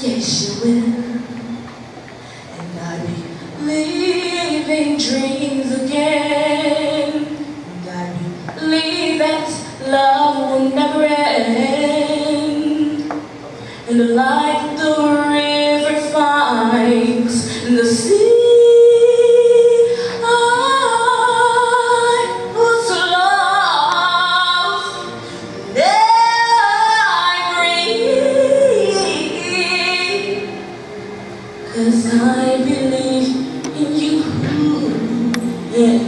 Yes, you will. And I'll be living dreams again. And I believe that love will never end. And the light Cause I believe in you. Yeah.